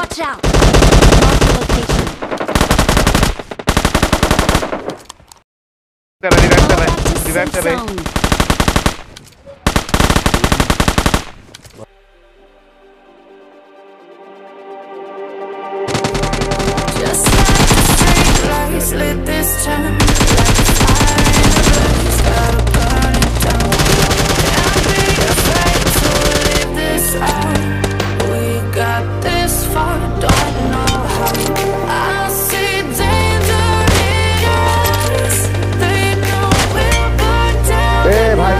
Watch out! Mark the location. Revive, revive, revive.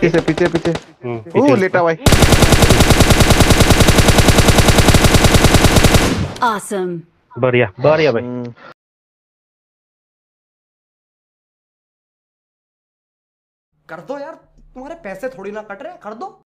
पीछे पीछे पीछे हम्म, ओ लेटा भाई ऑसम बढ़िया बढ़िया भाई हम्म। कर दो यार तुम्हारे पैसे थोड़ी ना कट रहे कर दो